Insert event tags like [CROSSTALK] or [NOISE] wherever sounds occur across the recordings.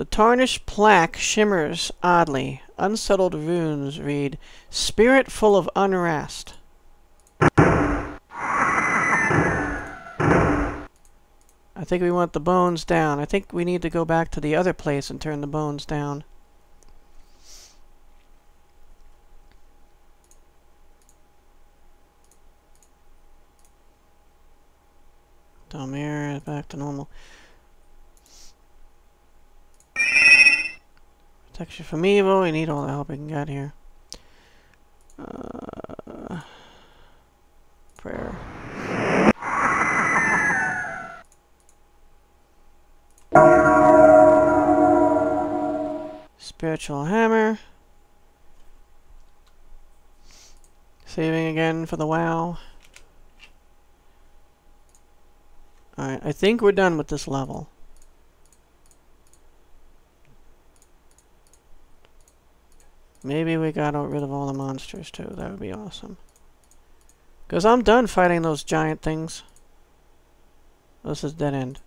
The tarnished plaque shimmers oddly. Unsettled runes read, Spirit full of unrest. I think we want the bones down. I think we need to go back to the other place and turn the bones down. Delmair back to normal. Protection from evil. We need all the help we can get here. Uh, prayer. Spiritual hammer. Saving again for the wow. Alright, I think we're done with this level. Maybe we got rid of all the monsters too. That would be awesome. Because I'm done fighting those giant things. This is dead end.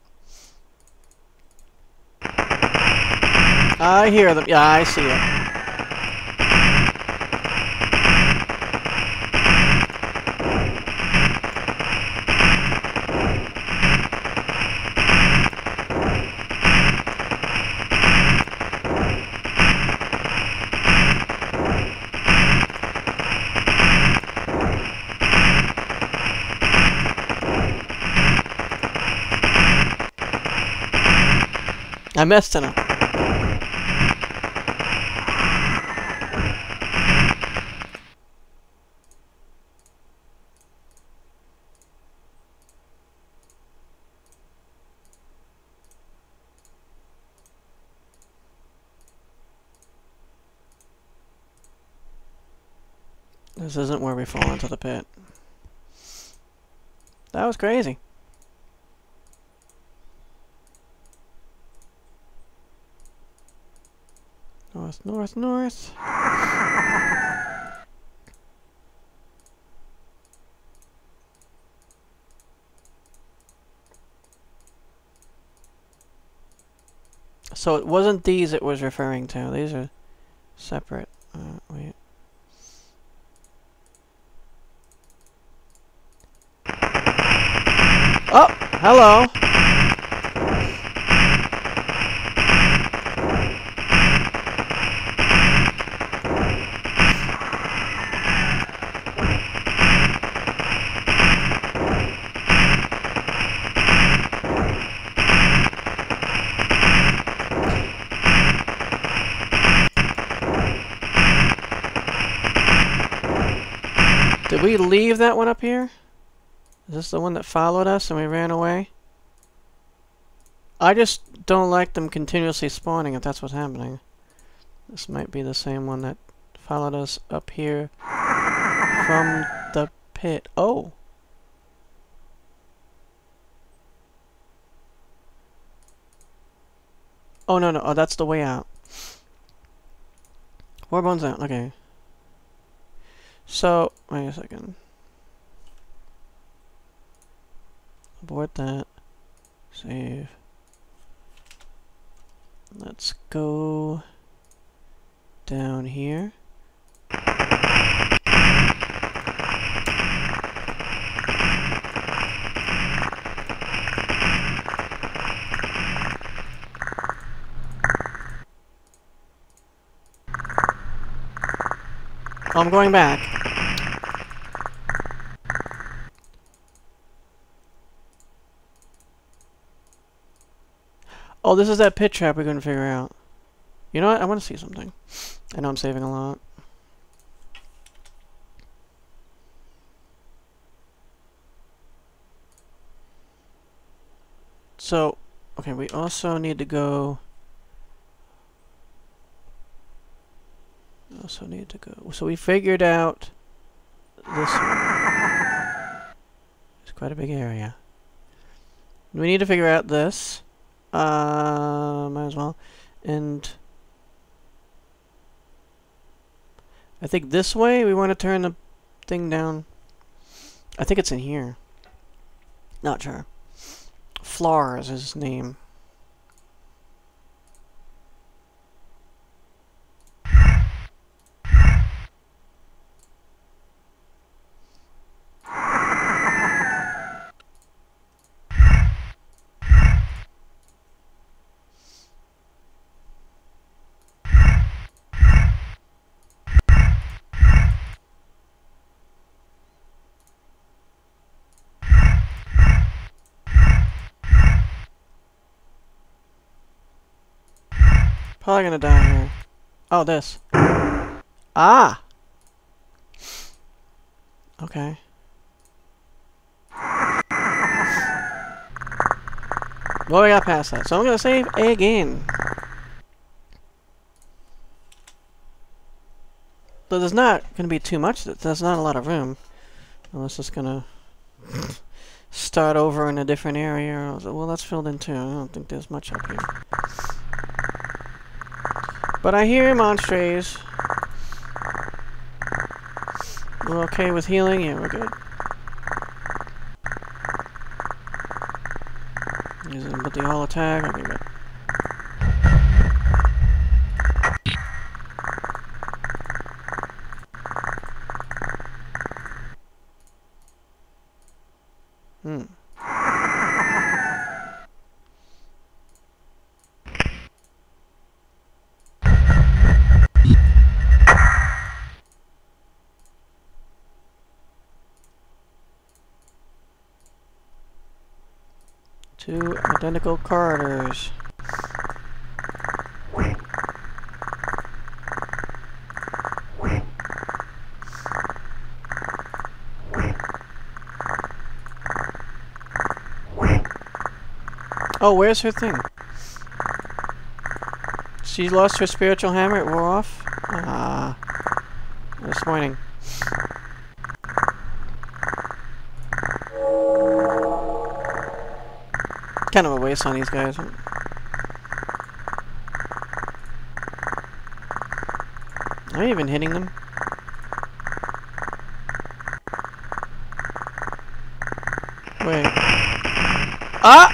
I hear them. Yeah, I see it. I missed him. This isn't where we fall into the pit. That was crazy. North, north, north. So it wasn't these it was referring to. These are separate. Uh, wait. Oh, hello. We leave that one up here? Is this the one that followed us and we ran away? I just don't like them continuously spawning if that's what's happening. This might be the same one that followed us up here from the pit. Oh! Oh, no, no. Oh, that's the way out. Four bones out. Okay. So, wait a second. Abort that. Save. Let's go down here. I'm going back. Oh, this is that pit trap we couldn't figure out. You know what? I want to see something. I know I'm saving a lot. So, okay, we also need to go... Also need to go... So we figured out this one. It's quite a big area. We need to figure out this. Uh, might as well. And I think this way we want to turn the thing down. I think it's in here. Not sure. Flar is his name. Probably gonna die here. Oh, this. Ah! Okay. Well, we got past that, so I'm gonna save again. So there's not gonna be too much. There's not a lot of room. Unless it's gonna start over in a different area. Well, that's filled in too. I don't think there's much up here. But I hear monstrays. We're okay with healing? Yeah, we're good. Using with the all attack. Okay, good. Corridors. Oh, where's her thing? She lost her spiritual hammer, it wore off? Ah. This Kind waste on these guys. Are you even hitting them? Wait. Ah!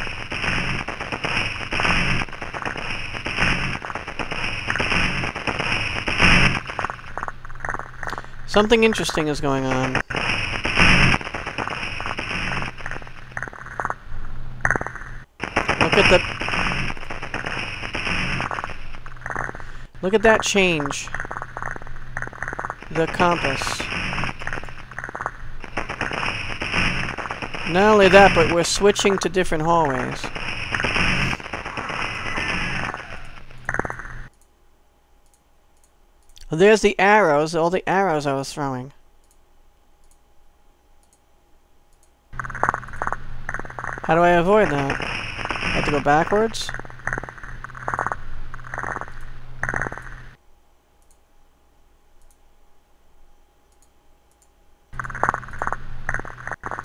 Something interesting is going on. Look at that change. The compass. Not only that, but we're switching to different hallways. There's the arrows, all the arrows I was throwing. How do I avoid that? I have to go backwards?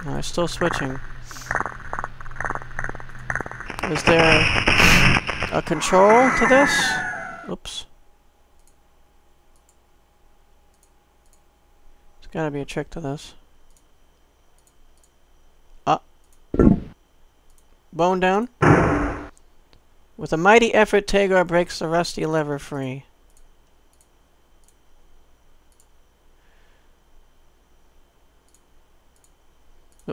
I'm still switching. Is there a control to this? Oops. There's gotta be a trick to this. Ah. Bone down. With a mighty effort, Taghor breaks the rusty lever free.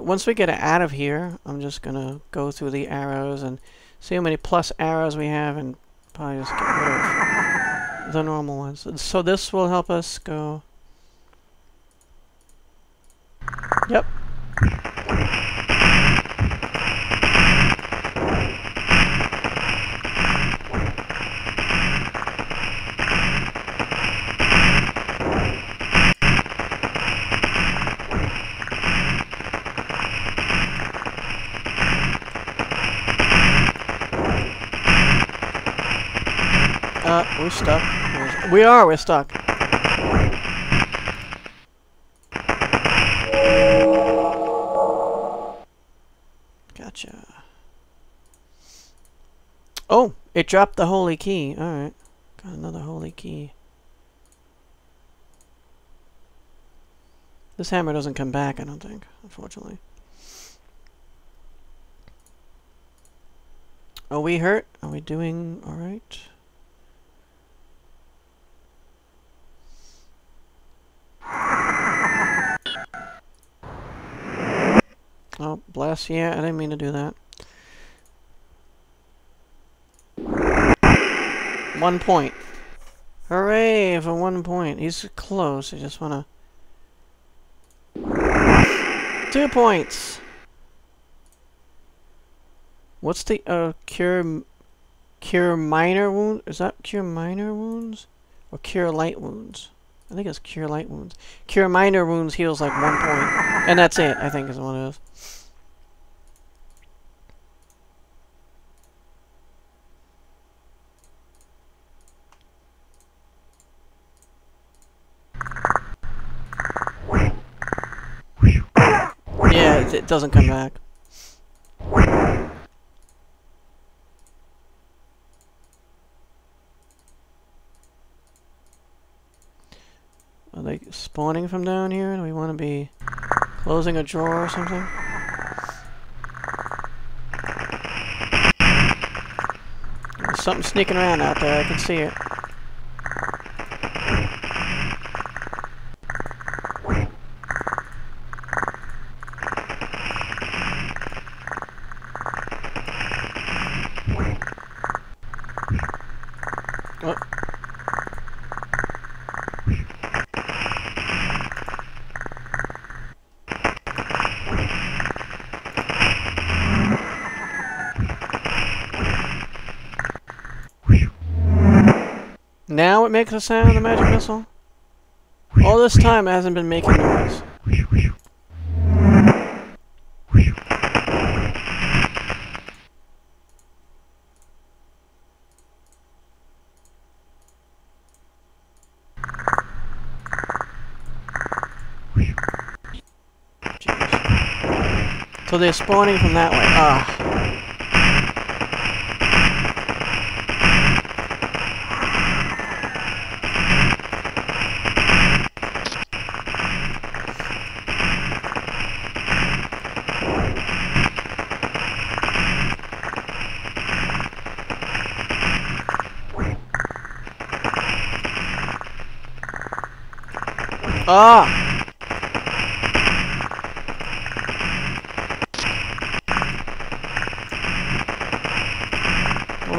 Once we get it out of here, I'm just gonna go through the arrows and see how many plus arrows we have and probably just get rid of the normal ones. So this will help us go... Uh, we're stuck. We are, we're stuck. Gotcha. Oh, it dropped the holy key. Alright. Got another holy key. This hammer doesn't come back, I don't think, unfortunately. Are we hurt? Are we doing alright? Oh, bless. Yeah, I didn't mean to do that. One point. Hooray for one point. He's close. I just want to... Two points! What's the uh, cure Cure minor wounds. Is that cure minor wounds? Or cure light wounds? I think it's cure light wounds. Cure minor wounds heals like one point. And that's it, I think is one of those. Yeah, it, it doesn't come back. Are they spawning from down here? Do we want to be closing a drawer or something? There's something sneaking around out there. I can see it. Oh. Now it makes a sound, the magic missile? All this time it hasn't been making noise. So they're spawning from that way. Ah.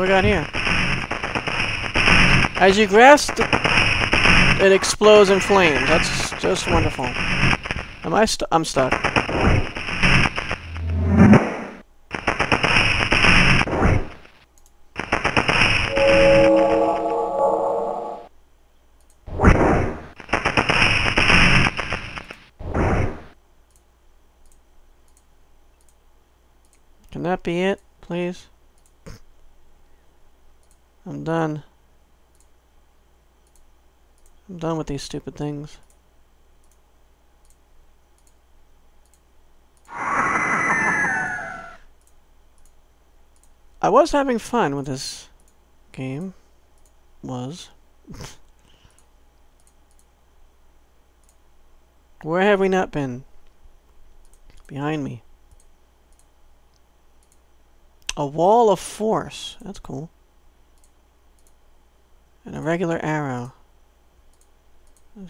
We got here? As you grasp, the, it explodes in flames. That's just wonderful. Am I stu- I'm stuck. Can that be it, please? I'm done. I'm done with these stupid things. I was having fun with this game. Was. Where have we not been? Behind me. A wall of force. That's cool. And a regular arrow.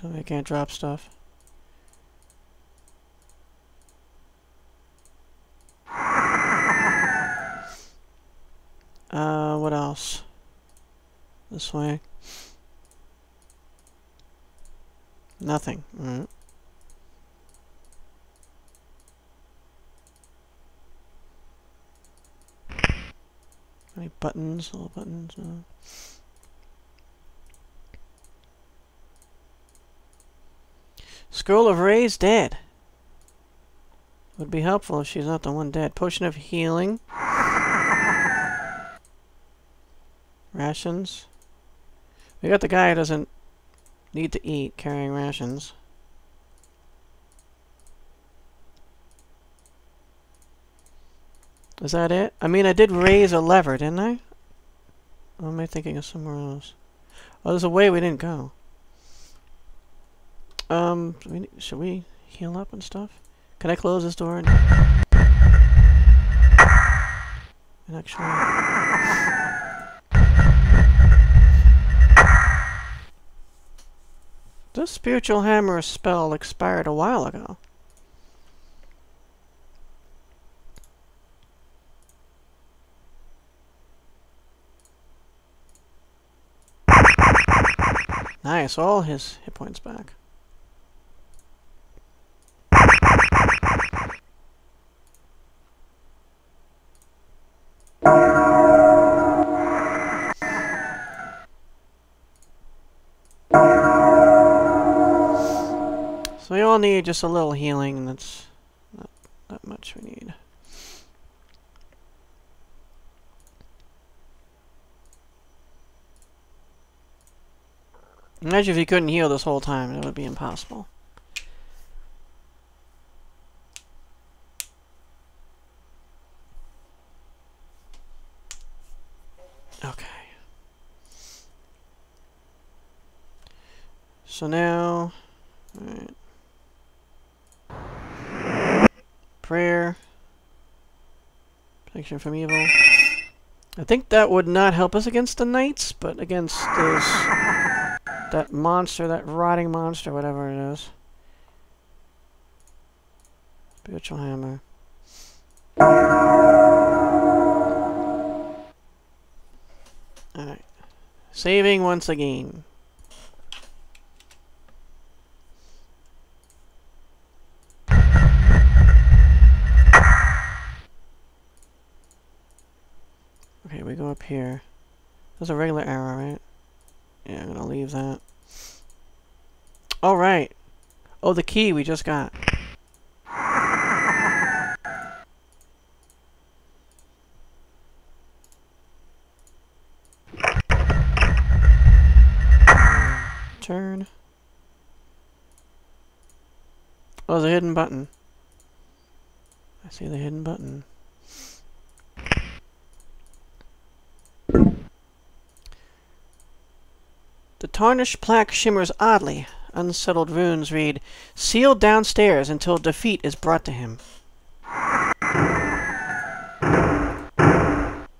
So we can't drop stuff. Uh, what else? This way. Nothing. Alright. Any buttons? Little buttons? Uh. Scroll of Raise dead. Would be helpful if she's not the one dead. Potion of healing. Rations. We got the guy who doesn't need to eat carrying rations. Is that it? I mean, I did raise a lever, didn't I? Am I thinking of somewhere else? Oh, there's a way we didn't go. Um, we, should we heal up and stuff? Can I close this door and, and actually... This spiritual hammer spell expired a while ago. Nice, all his hit points back. All need just a little healing, and that's not that much we need. Imagine if you couldn't heal this whole time, it would be impossible. Okay. So now, alright. Prayer. Protection from evil. I think that would not help us against the knights, but against those that monster, that rotting monster, whatever it is. Spiritual hammer. Alright. Saving once again. Okay, we go here. There's a regular arrow, right? Yeah, I'm gonna leave that. All right. Oh, the key we just got. Turn. Oh, there's a hidden button. I see the hidden button. The tarnished plaque shimmers oddly. Unsettled runes read, Sealed downstairs until defeat is brought to him.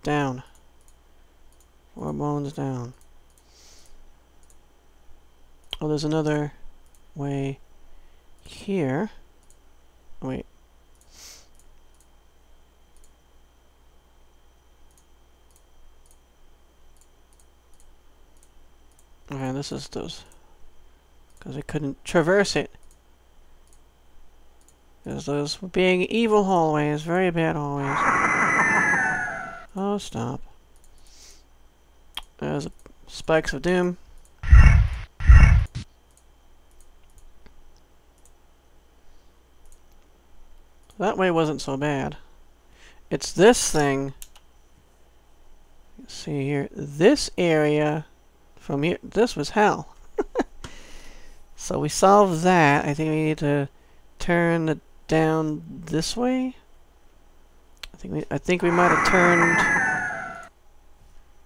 Down. Four bones down. Oh, there's another way here. Wait. Okay, this is those. Because we couldn't traverse it. Because those being evil hallways, very bad hallways. Oh, stop. There's spikes of doom. That way wasn't so bad. It's this thing. See here. This area from here. This was hell. [LAUGHS] so we solved that. I think we need to turn it down this way. I think we I think we might have turned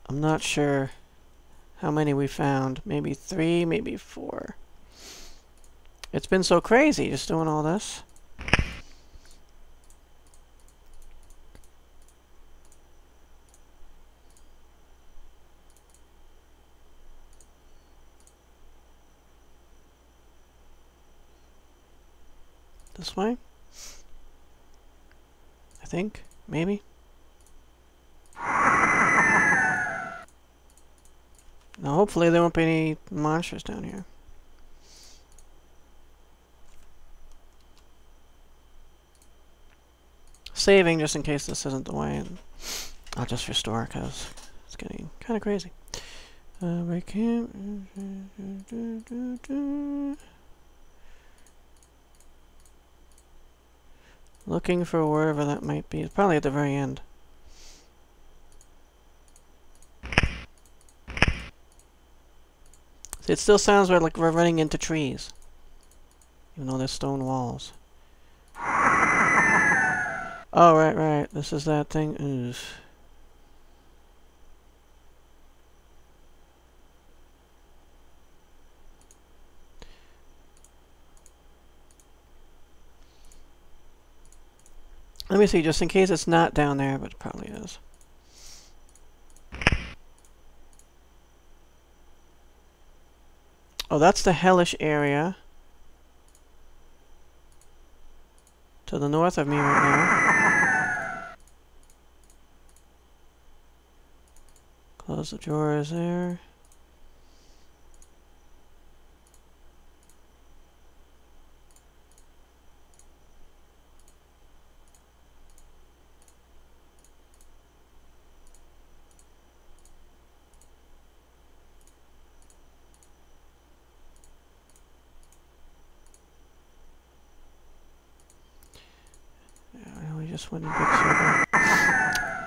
I'm not sure how many we found. Maybe three, maybe four. It's been so crazy just doing all this. Way? I think. Maybe. Now hopefully there won't be any monsters down here. Saving just in case this isn't the way and I'll just restore because it's getting kind of crazy. Uh, we can't... Looking for wherever that might be. It's probably at the very end. See, it still sounds like we're running into trees. Even though there's stone walls. Oh, right, right. This is that thing. Oof. Let me see, just in case it's not down there, but it probably is. Oh, that's the hellish area. To the north of me right now. Close the drawers there.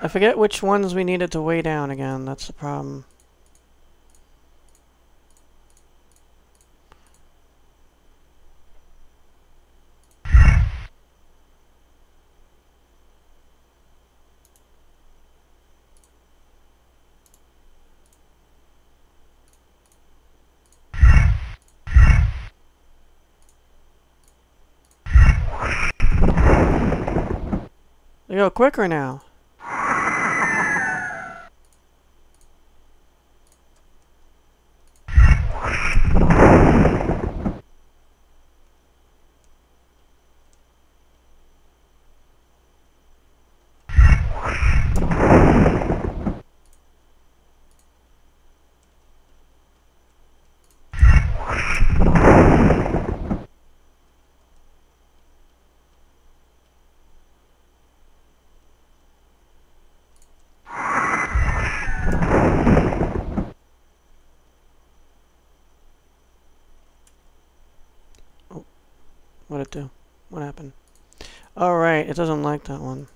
I forget which ones we needed to weigh down again. That's the problem. Quicker now. What'd it do? What happened? It doesn't like that one.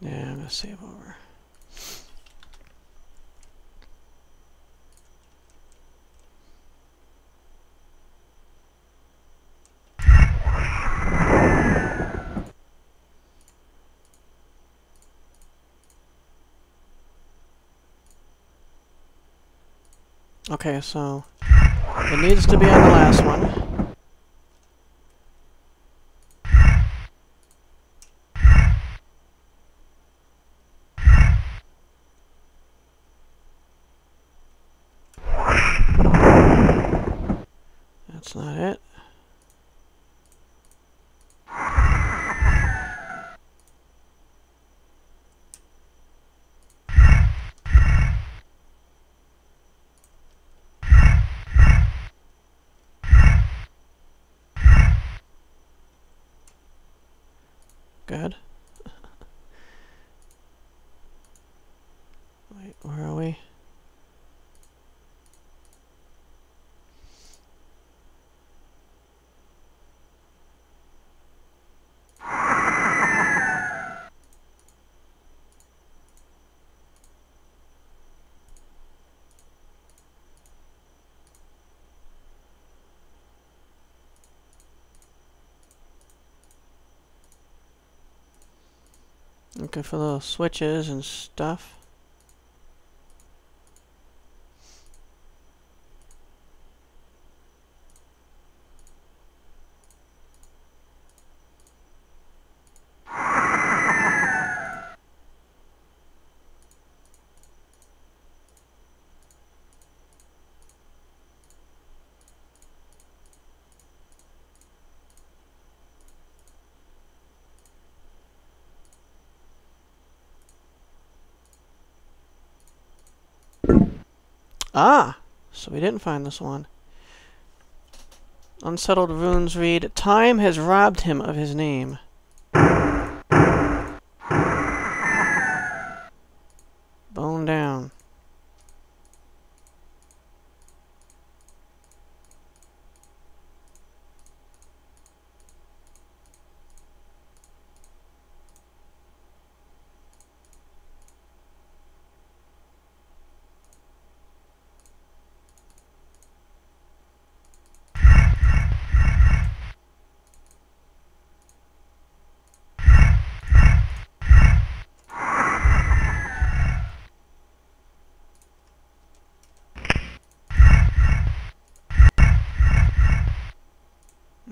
Yeah, I'm gonna save over. Okay, so it needs to be on the last one. That's not it. Good. Wait, where are we? Looking for little switches and stuff. Ah! So we didn't find this one. Unsettled runes read, Time has robbed him of his name. Bone down.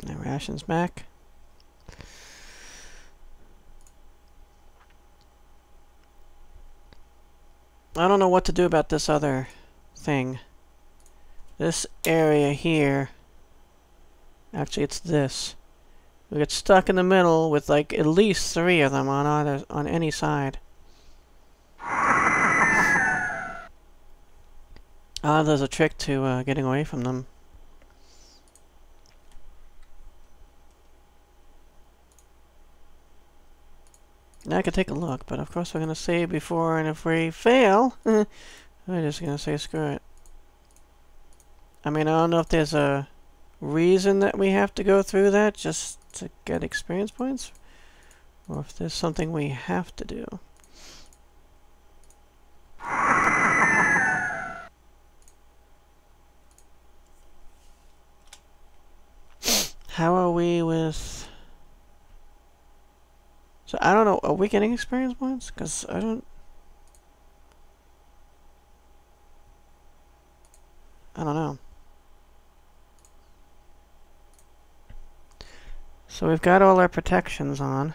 My rations back. I don't know what to do about this other thing. This area here. Actually, it's this. We get stuck in the middle with like at least three of them on either on any side. Ah, there's a trick to uh, getting away from them. Now I could take a look, but of course we're going to save before, and if we fail, [LAUGHS] we're just going to say screw it. I mean, I don't know if there's a reason that we have to go through that just to get experience points, or if there's something we have to do. How are we with... I don't know, are we experience points? Because I don't... I don't know. So we've got all our protections on.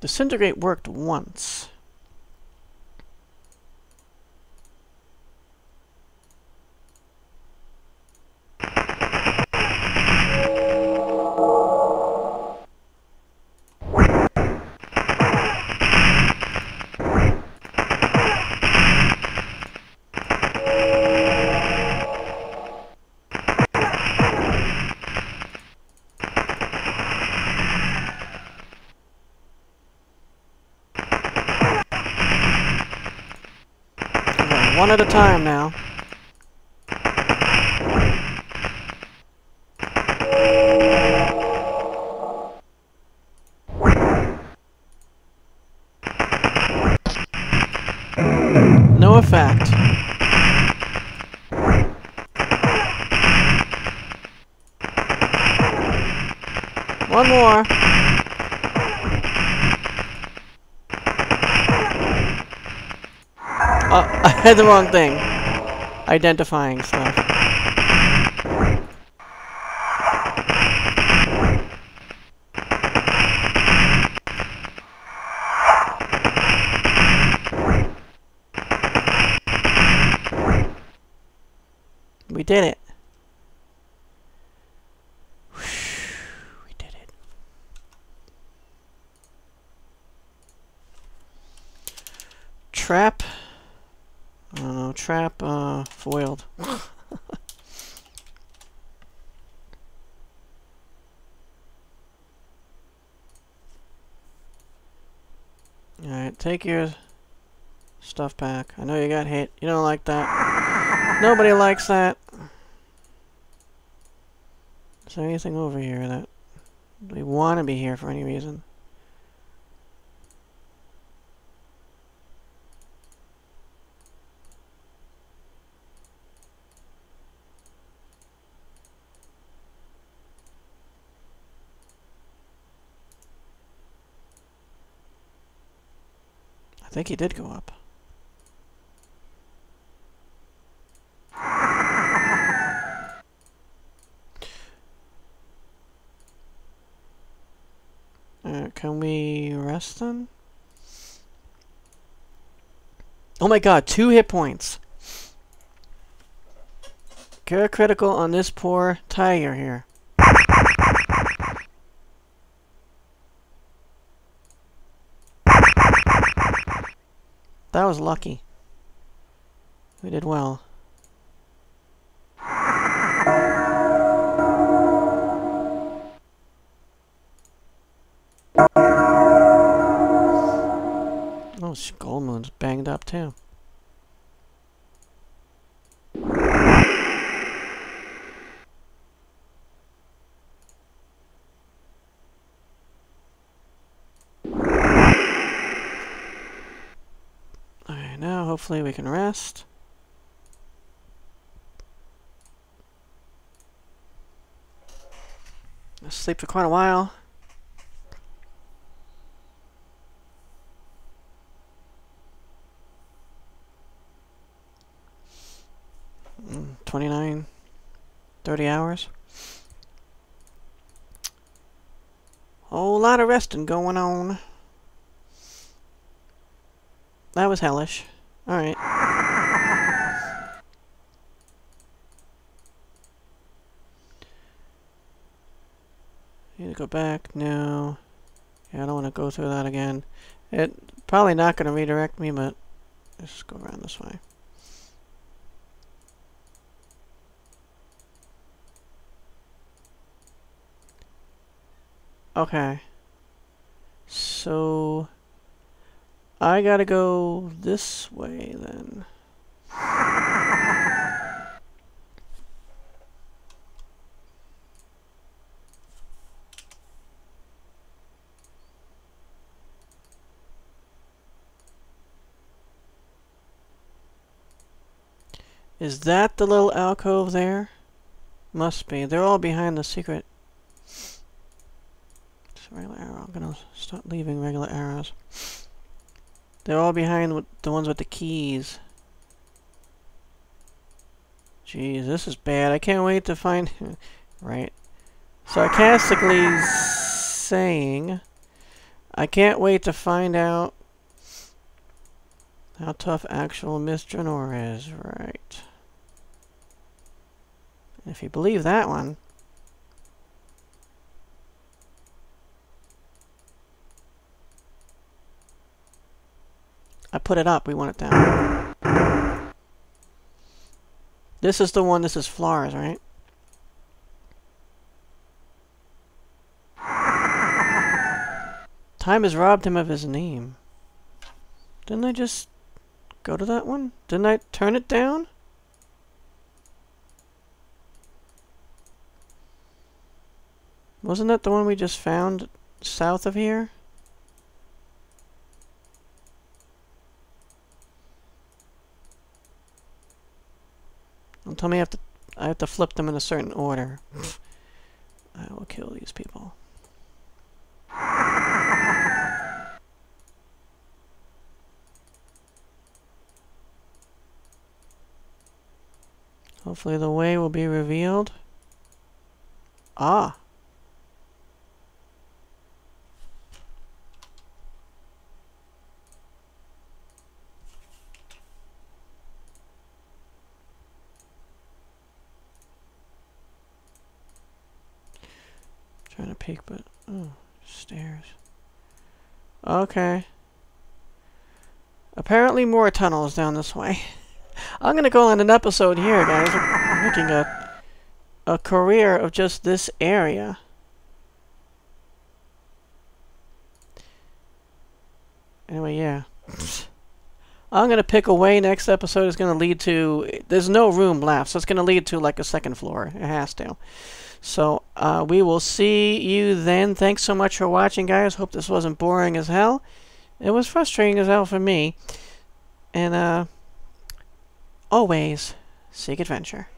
The disintegrate worked once. One at a time had the wrong thing. Identifying stuff. We did it. We did it. Trap. I don't know, trap, uh, foiled. [LAUGHS] Alright, take your stuff back. I know you got hit. You don't like that. Nobody likes that. Is there anything over here that we want to be here for any reason? Think he did go up. Uh, can we rest then? Oh my god, two hit points. Cure critical on this poor Taghor here. That was lucky. We did well. Oh, Goldmoon's banged up too. Alright, now hopefully we can rest. Sleep for quite a while. Mm, 29, 30 hours. Whole lot of resting going on. That was hellish. Alright. Need to go back? No. Yeah, I don't want to go through that again. It probably not going to redirect me, but let's go around this way. Okay. So... I gotta go this way then. Is that the little alcove there? Must be. They're all behind the secret. Just regular arrow. I'm gonna start leaving regular arrows. They're all behind the ones with the keys. Jeez, this is bad. I can't wait to find... [LAUGHS] right. Sarcastically saying... I can't wait to find out how tough actual Myth Drannor is. Right. If you believe that one... I put it up, we want it down. This is the one, this is Flars, right? Time has robbed him of his name. Didn't I just go to that one? Didn't I turn it down? Wasn't that the one we just found south of here? Tell me I have to I have to flip them in a certain order. I will kill these people. Hopefully the way will be revealed. Ah! To peek, but... Oh, stairs. Okay. Apparently more tunnels down this way. [LAUGHS] I'm gonna go on an episode here, guys. I'm making a, a career of just this area. Anyway, yeah. [LAUGHS] I'm gonna pick a way next episode is gonna lead to... There's no room left, so it's gonna lead to like a second floor. It has to. So uh, we will see you then. Thanks so much for watching, guys. Hope this wasn't boring as hell. It was frustrating as hell for me. And uh, always seek adventure.